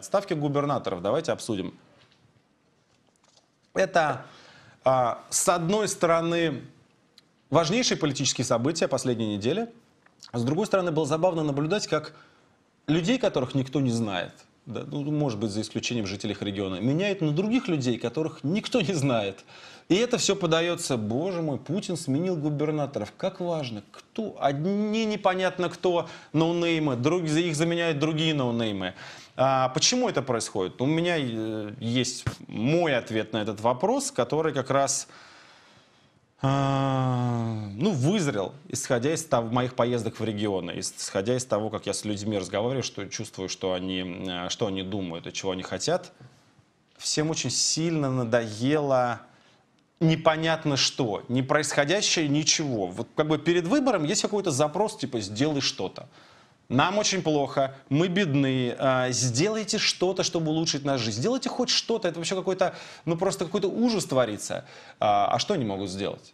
Отставки губернаторов давайте обсудим. Это, а, с одной стороны, важнейшие политические события последней недели. С другой стороны, было забавно наблюдать, как людей, которых никто не знает, да, ну, может быть, за исключением жителей региона, меняют на других людей, которых никто не знает. И это все подается, боже мой, Путин сменил губернаторов. Как важно, кто? Одни непонятно кто, ноунеймы, другие, их заменяют другие ноунеймы. А почему это происходит? У меня э, есть мой ответ на этот вопрос, который как раз а, ну, вызрел, исходя из того, моих поездок в регионы, исходя из того, как я с людьми разговариваю, что чувствую, что они, э, что они думают и чего они хотят. Всем очень сильно надоело непонятно что, не происходящее ничего. Вот как бы перед выбором есть какой-то запрос, типа «сделай что-то». Нам очень плохо, мы бедны, а, сделайте что-то, чтобы улучшить нашу жизнь. Сделайте хоть что-то, это вообще какой-то, ну просто какой-то ужас творится. А, а что они могут сделать?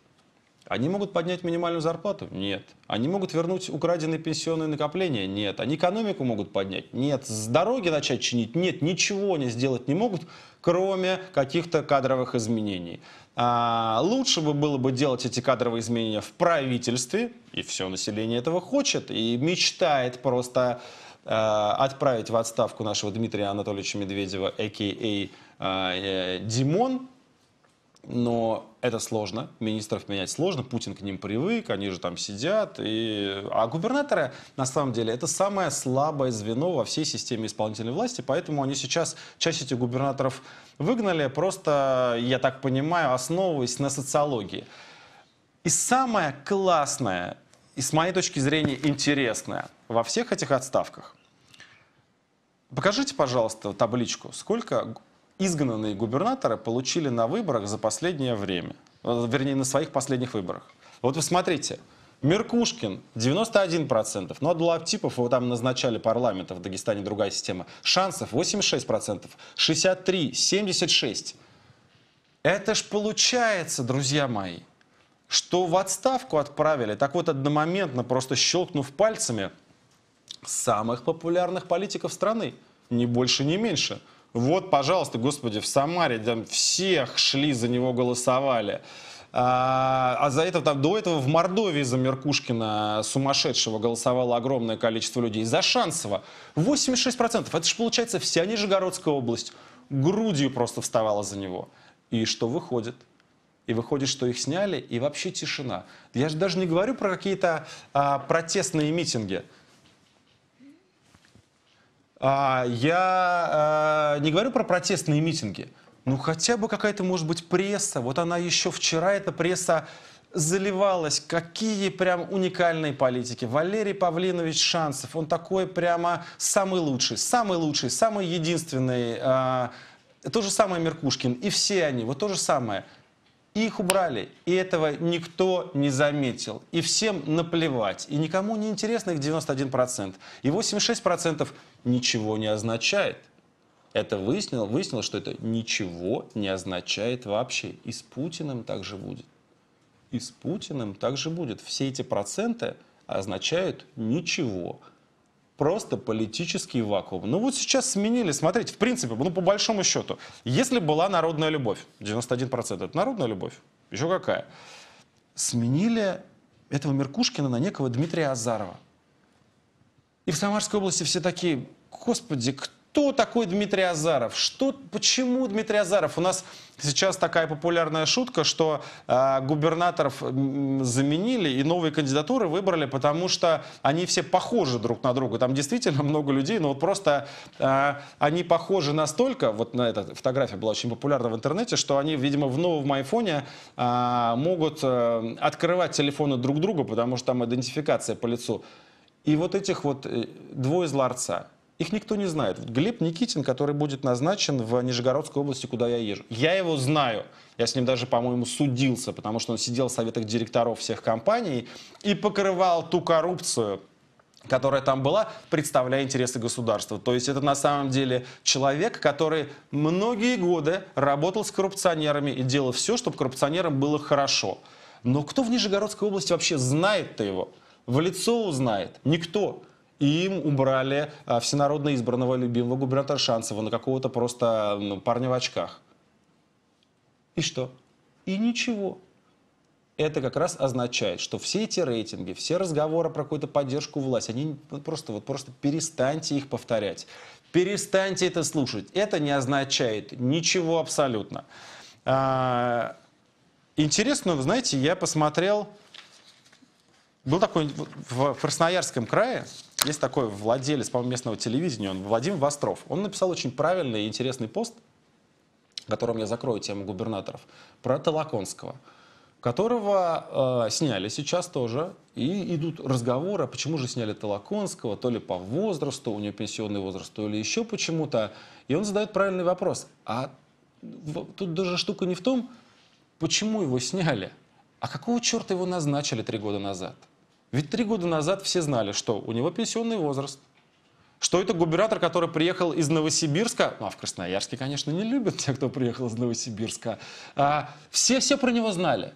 Они могут поднять минимальную зарплату? Нет. Они могут вернуть украденные пенсионные накопления? Нет. Они экономику могут поднять? Нет. С дороги начать чинить? Нет. Ничего они сделать не могут, кроме каких-то кадровых изменений. А, лучше бы было бы делать эти кадровые изменения в правительстве, и все население этого хочет, и мечтает просто а, отправить в отставку нашего Дмитрия Анатольевича Медведева, а.к.а. А, э, Димон, но это сложно, министров менять сложно, Путин к ним привык, они же там сидят. И... А губернаторы, на самом деле, это самое слабое звено во всей системе исполнительной власти, поэтому они сейчас часть этих губернаторов выгнали, просто, я так понимаю, основываясь на социологии. И самое классное, и с моей точки зрения интересное во всех этих отставках, покажите, пожалуйста, табличку, сколько изгнанные губернаторы получили на выборах за последнее время. Э, вернее, на своих последних выборах. Вот вы смотрите, Меркушкин 91%, ну а Дулаптипов его там назначали парламента, в Дагестане другая система. Шансов 86%, 63, 76. Это ж получается, друзья мои, что в отставку отправили, так вот одномоментно, просто щелкнув пальцами, самых популярных политиков страны. Ни больше, ни меньше. Вот, пожалуйста, господи, в Самаре там всех шли за него, голосовали. А, а за это там до этого в Мордовии за Меркушкина сумасшедшего голосовало огромное количество людей. За Шансова 86%. Это же получается вся Нижегородская область грудью просто вставала за него. И что выходит? И выходит, что их сняли, и вообще тишина. Я же даже не говорю про какие-то а, протестные митинги. А, я а, не говорю про протестные митинги. Ну, хотя бы какая-то, может быть, пресса. Вот она еще вчера, эта пресса заливалась. Какие прям уникальные политики. Валерий Павлинович Шансов, он такой прямо самый лучший, самый лучший, самый единственный. А, то же самое Меркушкин. И все они, вот то же самое. Их убрали, и этого никто не заметил. И всем наплевать. И никому не интересно их 91%. И 86% ничего не означает. Это выяснило, выяснилось, что это ничего не означает вообще. И с Путиным также будет. И с Путиным также будет. Все эти проценты означают ничего. Просто политический вакуум. Ну вот сейчас сменили, смотрите, в принципе, ну по большому счету, если была народная любовь, 91% это народная любовь, еще какая, сменили этого Меркушкина на некого Дмитрия Азарова. И в Самарской области все такие, господи, кто такой Дмитрий Азаров? Что, почему Дмитрий Азаров? У нас сейчас такая популярная шутка, что э, губернаторов заменили и новые кандидатуры выбрали, потому что они все похожи друг на друга. Там действительно много людей, но вот просто э, они похожи настолько, вот на эта фотография была очень популярна в интернете, что они, видимо, в новом айфоне э, могут э, открывать телефоны друг друга, потому что там идентификация по лицу. И вот этих вот э, двое из ларца, их никто не знает. Вот Глеб Никитин, который будет назначен в Нижегородской области, куда я езжу. Я его знаю. Я с ним даже, по-моему, судился, потому что он сидел в советах директоров всех компаний и покрывал ту коррупцию, которая там была, представляя интересы государства. То есть это на самом деле человек, который многие годы работал с коррупционерами и делал все, чтобы коррупционерам было хорошо. Но кто в Нижегородской области вообще знает-то его? В лицо узнает? Никто. Им убрали а, всенародно избранного любимого губернатора Шанцева на какого-то просто ну, парня в очках. И что? И ничего. Это как раз означает, что все эти рейтинги, все разговоры про какую-то поддержку власти, они просто, вот просто перестаньте их повторять. Перестаньте это слушать. Это не означает ничего абсолютно. А, интересно, вы знаете, я посмотрел, был такой в Красноярском крае, есть такой владелец, по-моему, местного телевидения, он Владимир Востров. Он написал очень правильный и интересный пост, которым я закрою тему губернаторов, про Толоконского которого э, сняли сейчас тоже. И идут разговоры, а почему же сняли Толоконского, то ли по возрасту, у него пенсионный возраст, то ли еще почему-то. И он задает правильный вопрос. А тут даже штука не в том, почему его сняли, а какого черта его назначили три года назад? Ведь три года назад все знали, что у него пенсионный возраст, что это губернатор, который приехал из Новосибирска, ну, а в Красноярске, конечно, не любят те, кто приехал из Новосибирска, а, все все про него знали.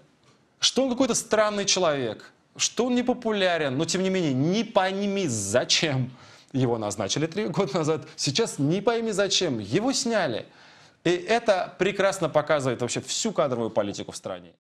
Что он какой-то странный человек, что он непопулярен, но тем не менее не пойми зачем его назначили три года назад, сейчас не пойми зачем, его сняли. И это прекрасно показывает вообще всю кадровую политику в стране.